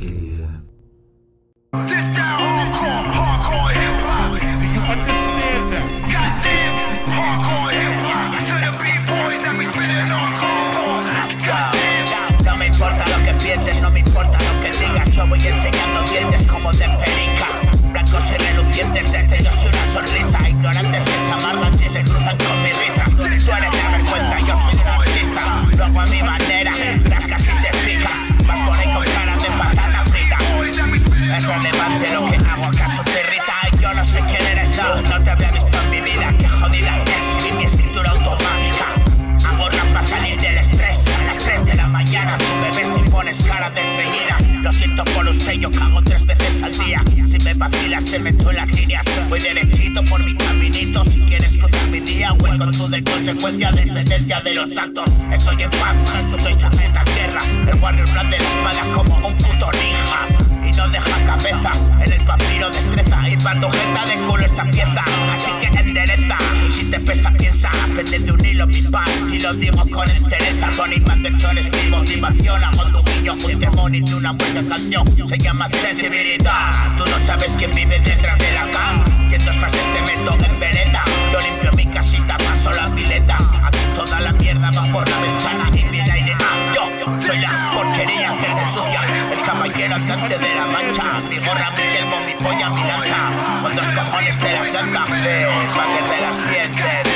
Yeah. Vacilas, te meto en las líneas. Voy derechito por mi caminito. Si quieres cruzar mi día, con tu de consecuencia, descendencia de los santos. Estoy en paz, soy chaqueta tierra. El warrior plan de la espada como un puto ninja y no deja cabeza. En el papiro destreza y tu jeta de culo esta pieza. Así que endereza. Piensa. Pende de un hilo, mi pan. Y lo digo con entereza. Con Iman Berchones, mi motivación. Hago tu guiño, un temón y de una buena canción. Se llama sensibilidad. Tú no sabes quién vive detrás de la cama. Y en dos frases te meto en vereda. Yo limpio mi casita, paso la pileta. Aquí toda la mierda va por la ventana y mi aire. Ah, yo soy la porquería que te ensucia. El caballero andante de la mancha. Mi gorra, mi yelmo, mi polla, mi lanza. Con dos cojones te las lanza. Sí, pa' que te las pienses.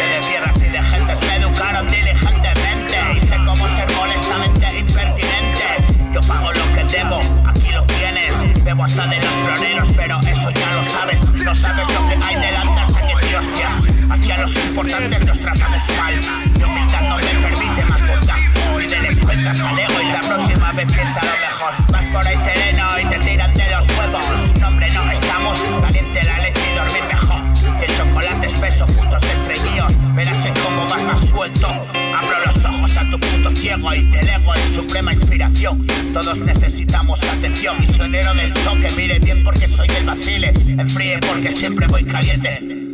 Mal. Mi humildad no me permite más bondad. Pídele cuentas al ego y la próxima vez piensa lo mejor. Vas por ahí sereno y te tiran de los huevos. No, hombre, no estamos caliente la leche y dormir mejor. El chocolate espeso, putos estreguillos. Verás cómo vas más suelto. Abro los ojos a tu puto ciego y te lego en suprema inspiración. Todos necesitamos atención, misionero del toque. Mire bien porque soy el vacile. Enfríe porque siempre voy caliente.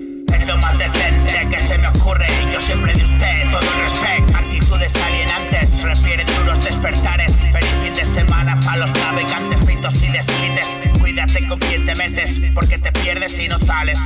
Lo más decente que se me ocurre y yo siempre de usted todo el respeto. Actitudes alienantes refieren duros despertares. Feliz fin de semana para los navegantes, mitos y desquites. Cuídate con porque te pierdes y no sales.